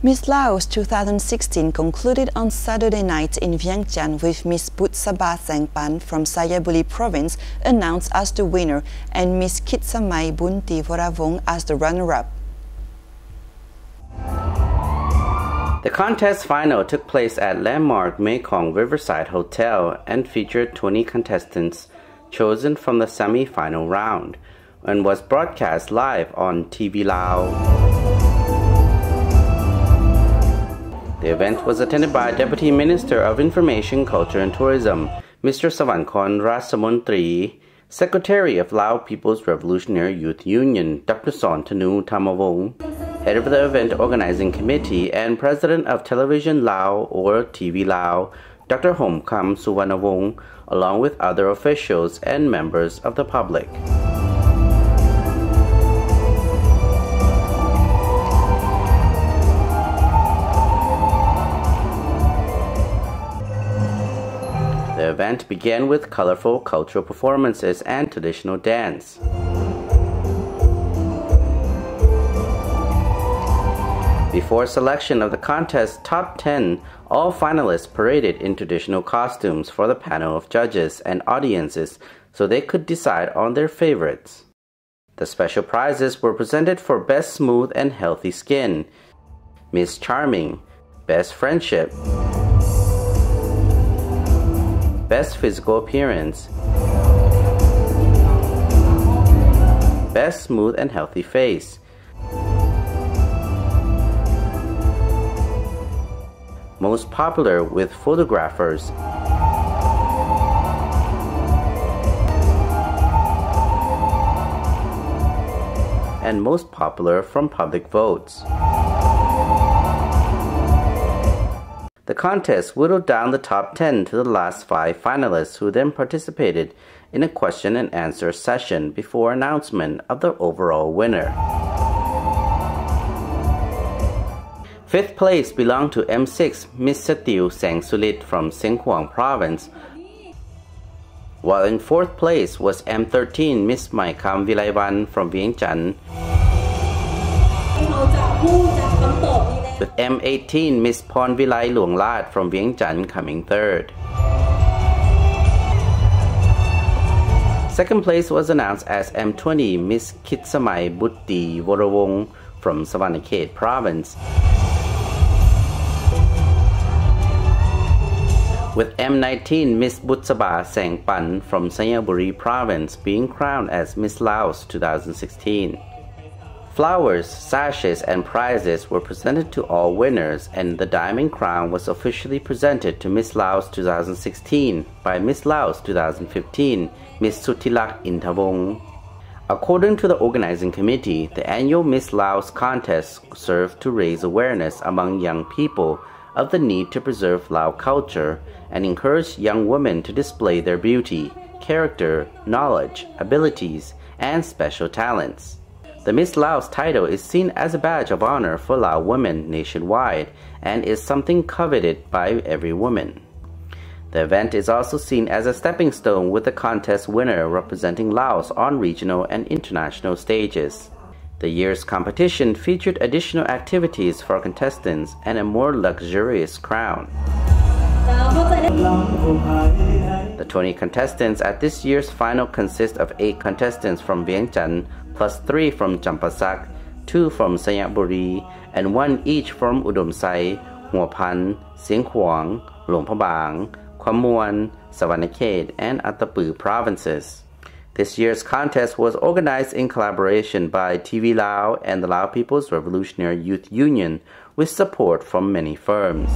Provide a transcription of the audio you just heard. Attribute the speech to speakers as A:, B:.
A: Miss Laos 2016 concluded on Saturday night in Vientiane with Miss Boutsaba Saengpan from Xayaboury province announced as the winner and Miss Khitsamay Bountivoravong as the runner-up.
B: The contest final took place at landmark Mekong Riverside Hotel and featured 20 contestants chosen from the semi-final round and was broadcast live on TV Lao. The event was attended by Deputy Minister of Information, Culture and Tourism, Mr. Savankhone Razmountry, Secretary of Lao People's Revolutionary Youth Union, Dr. Son Sonethanou Thammavong, head of the event organizing committee and president of Television Lao or TV Lao, Dr. Hongkham Souvannavong, along with other officials and members of the public. The event began with colorful cultural performances and traditional dance. Before selection of the contest top 10, all finalists paraded in traditional costumes for the panel of judges and audiences so they could decide on their favorites. The special prizes were presented for Best Smooth and Healthy Skin, Miss Charming, Best Friendship, Best Physical Appearance Best Smooth and Healthy Face Most popular with photographers and most popular from public votes. The contest whittled down the top 10 to the last five finalists who then participated in a question and answer session before announcement of the overall winner. Fifth place belonged to M6 Miss Satiew Saengsoulith from Xieng Khuang province, while in fourth place was M13 Miss Maykham Vilaivan from Vientiane with M18 Miss Pornvilai Luanglat from Vientiane coming third. Second place was announced as M20 Miss Kitsamai Butti Voravong from Savannakhet province. With M19 Miss Boutsaba Saengpan from Xayaboury province being crowned as Miss Laos 2016. Flowers, sashes, and prizes were presented to all winners, and the Diamond Crown was officially presented to Miss Laos 2016 by Miss Laos 2015, Miss Sutilak Intavong. According to the organizing committee, the annual Miss Laos contest served to raise awareness among young people of the need to preserve Lao culture and encourage young women to display their beauty, character, knowledge, abilities, and special talents. The Miss Laos title is seen as a badge of honor for Lao women nationwide and is something coveted by every woman. The event is also seen as a stepping stone with the contest winner representing Laos on regional and international stages. The year's competition featured additional activities for contestants and a more luxurious crown. The 20 contestants at this year's final consist of 8 contestants from Vientiane plus 3 from Champasak, 2 from Xayaboury, and 1 each from Udomsai, Huapan, Xieng Khuang, Luang Prabang, Kham Muan, Savannakhet, and Attapeu provinces. This year's contest was organized in collaboration by TV Lao and the Lao People's Revolutionary Youth Union with support from many firms.